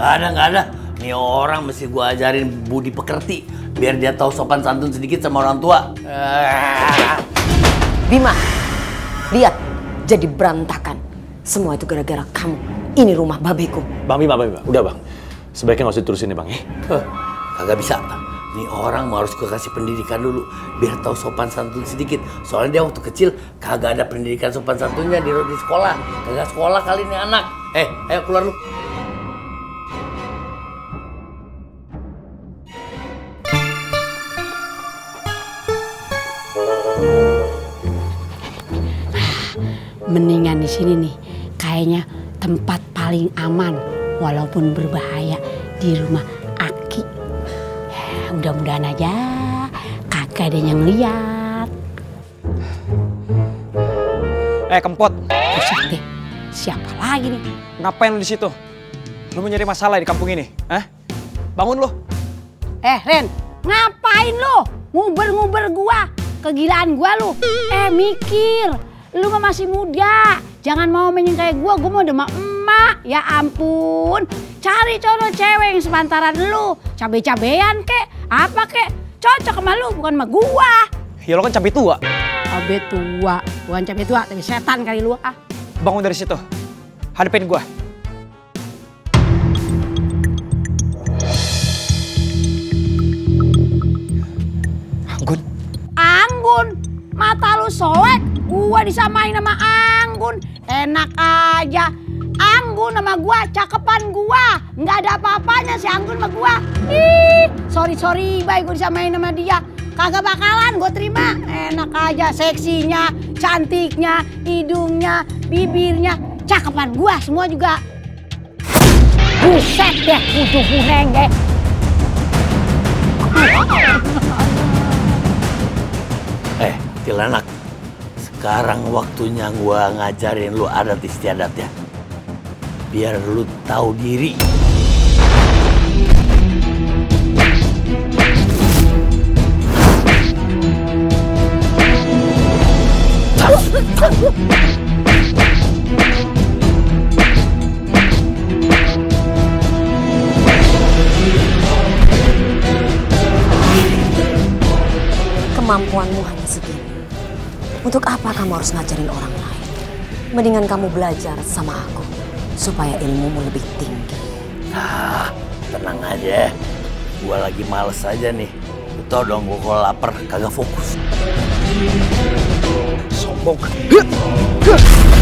Gak ada, gak ada. Nih orang mesti gua ajarin budi pekerti biar dia tahu sopan santun sedikit sama orang tua. Bima, lihat jadi berantakan. Semua itu gara-gara kamu. Ini rumah babeku. Bang Bima, Bang Bima. Udah bang. Sebaiknya nggak usah terusin nih bang ya. Huh, kagak bisa. Nih orang mau harus gue kasih pendidikan dulu biar tahu sopan santun sedikit. Soalnya dia waktu kecil kagak ada pendidikan sopan santunnya di, di sekolah. Kagak sekolah kali ini anak. Eh, ayo keluar lu. Mendingan di sini nih, kayaknya tempat paling aman walaupun berbahaya di rumah Aki. Ya, mudah-mudahan aja kagak ada yang lihat. Eh kempot, Buset deh, siapa lagi nih? ngapain lu di situ? Lu mau nyari masalah di kampung ini? Hah? Bangun lu. Eh Ren, ngapain lu? Nguber-nguber gua, kegilaan gua lu. Eh mikir, lu mah masih muda. Jangan mau kayak gua, gua mau demak emak. Ya ampun, cari cono cewek yang sepantaran lu. Cabe-cabean kek, apa kek. Cocok sama lu, bukan sama gua. Ya lo kan cabai tua. Cabe tua, bukan cabe tua, tapi setan kali lu ah. Bangun dari situ. Hadapin gua. Mata lu soek, gua disamain sama Anggun. Enak aja. Anggun sama gua, cakepan gua. Nggak ada apa-apanya si Anggun sama gua. Ih, sorry sorry, baik gua disamain sama dia. Kagak bakalan gua terima. Enak aja, seksinya, cantiknya, hidungnya, bibirnya, cakepan gua semua juga. Buset deh, kudu huneng deh. Eh, Tilanak. Sekarang waktunya gua ngajarin lu adat istiadat ya. Biar lu tahu diri. Kemampuanmu hanya segini. Untuk apa kamu harus ngajarin orang lain? Mendingan kamu belajar sama aku. Supaya ilmumu lebih tinggi. Ah, tenang aja. Gua lagi males aja nih. Lu tau dong gua kalau lapar kagak fokus. sombong. Huh!